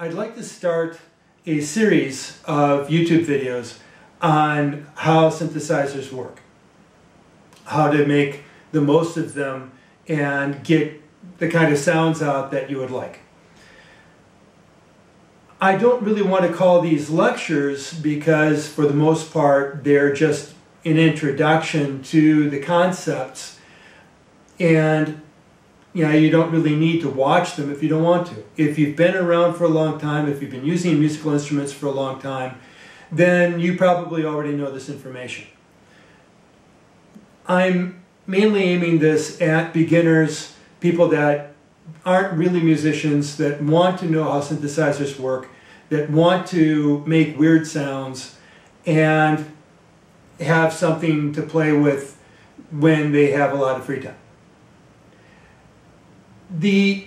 I'd like to start a series of YouTube videos on how synthesizers work, how to make the most of them and get the kind of sounds out that you would like. I don't really want to call these lectures because for the most part they're just an introduction to the concepts and you know, you don't really need to watch them if you don't want to. If you've been around for a long time, if you've been using musical instruments for a long time, then you probably already know this information. I'm mainly aiming this at beginners, people that aren't really musicians, that want to know how synthesizers work, that want to make weird sounds, and have something to play with when they have a lot of free time. The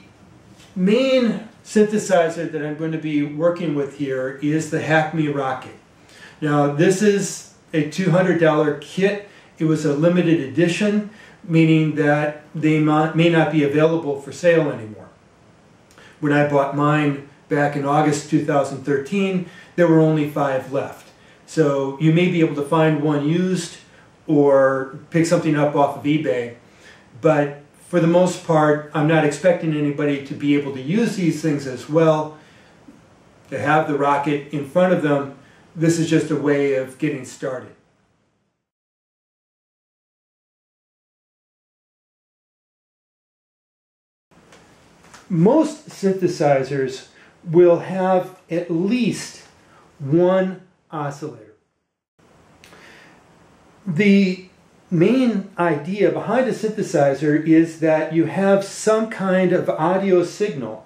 main synthesizer that I'm going to be working with here is the Hackme Rockit. Now this is a $200 kit. It was a limited edition, meaning that they may not be available for sale anymore. When I bought mine back in August 2013, there were only five left. So you may be able to find one used or pick something up off of eBay, but for the most part, I'm not expecting anybody to be able to use these things as well, to have the Rockit in front of them. This is just a way of getting started. Most synthesizers will have at least one oscillator. The main idea behind a synthesizer is that you have some kind of audio signal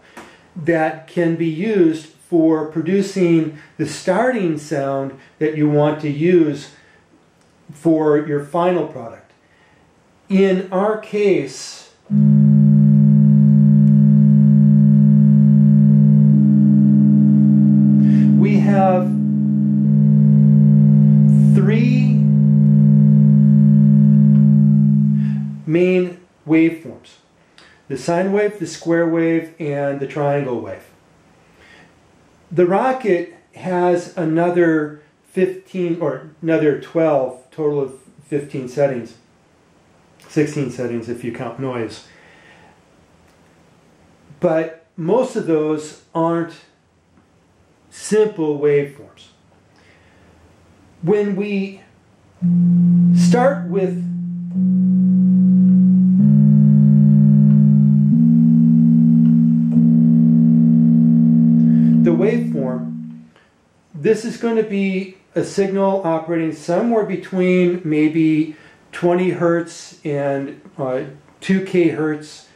that can be used for producing the starting sound that you want to use for your final product. In our case, main waveforms. The sine wave, the square wave, and the triangle wave. The Rockit has another 15 or another 12, total of 15 settings. 16 settings if you count noise. But most of those aren't simple waveforms. When we start with this is going to be a signal operating somewhere between maybe 20 hertz and uh, 2k hertz.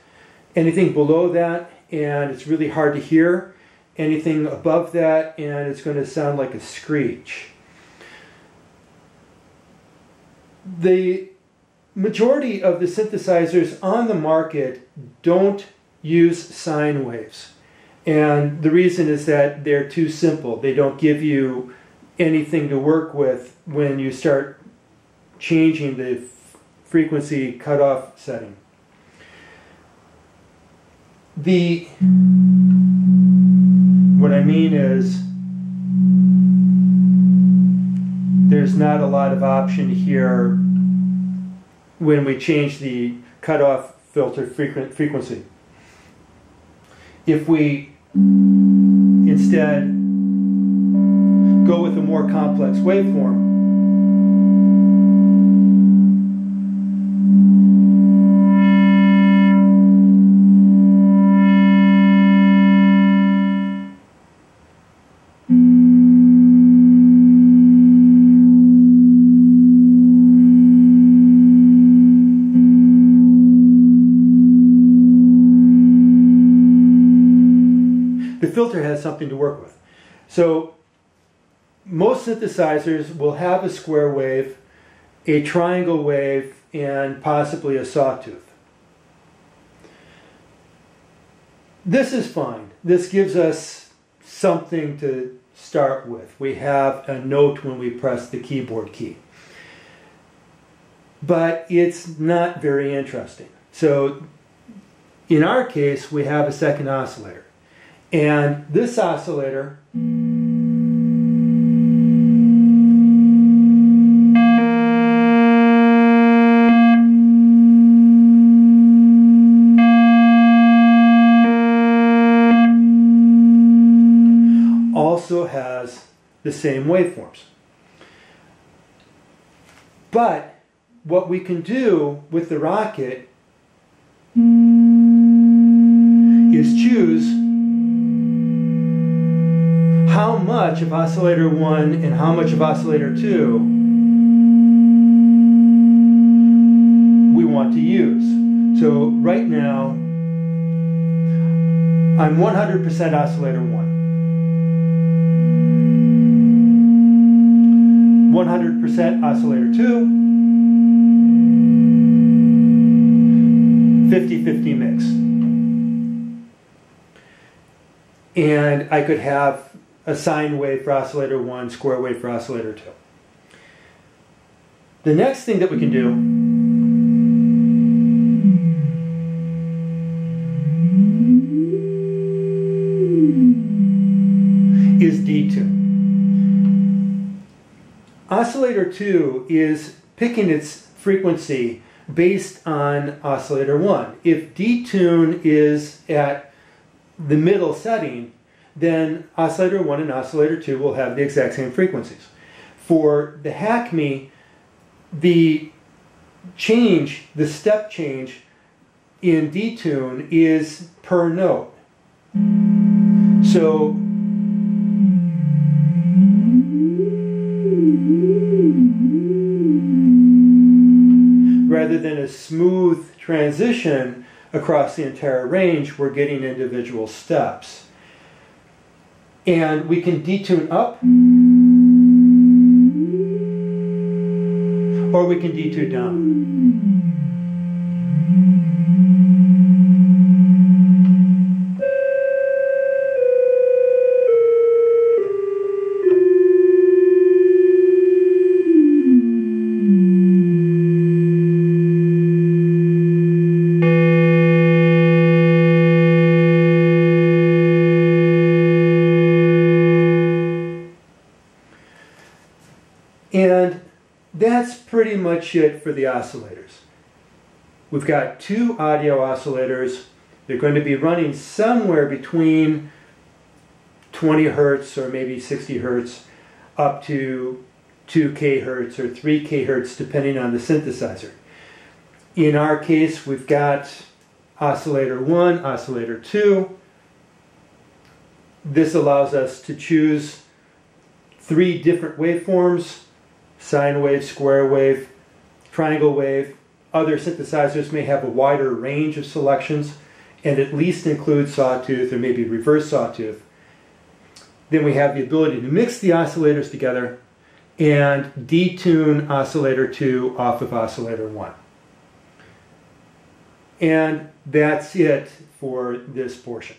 Anything below that, and it's really hard to hear. Anything above that, and it's going to sound like a screech. The majority of the synthesizers on the market don't use sine waves. And the reason is that they're too simple. They don't give you anything to work with when you start changing the frequency cutoff setting. The what I mean is there's not a lot of option here when we change the cutoff filter frequency. If we Instead, go with a more complex waveform. Filter has something to work with. So most synthesizers will have a square wave, a triangle wave, and possibly a sawtooth. This is fine. This gives us something to start with. We have a note when we press the keyboard key. But it's not very interesting. So in our case, we have a second oscillator. And this oscillator also has the same waveforms. But what we can do with the Rockit is choose much of oscillator 1 and how much of oscillator 2 we want to use. So right now, I'm 100% oscillator 1. 100% oscillator 2, 50-50 mix. And I could have a sine wave for oscillator 1, square wave for oscillator 2. The next thing that we can do is detune. Oscillator 2 is picking its frequency based on oscillator 1. If detune is at the middle setting, then oscillator 1 and oscillator 2 will have the exact same frequencies. For the HackMe, the change, the step change in detune is per note. So rather than a smooth transition across the entire range, we're getting individual steps. And we can detune up, or we can detune down. That's pretty much it for the oscillators. We've got two audio oscillators. They're going to be running somewhere between 20 hertz or maybe 60 hertz up to 2k hertz or 3k hertz depending on the synthesizer. In our case, we've got oscillator 1, oscillator 2. This allows us to choose three different waveforms sine wave, square wave, triangle wave. Other synthesizers may have a wider range of selections and at least include sawtooth or maybe reverse sawtooth. Then we have the ability to mix the oscillators together and detune oscillator 2 off of oscillator 1. And that's it for this portion.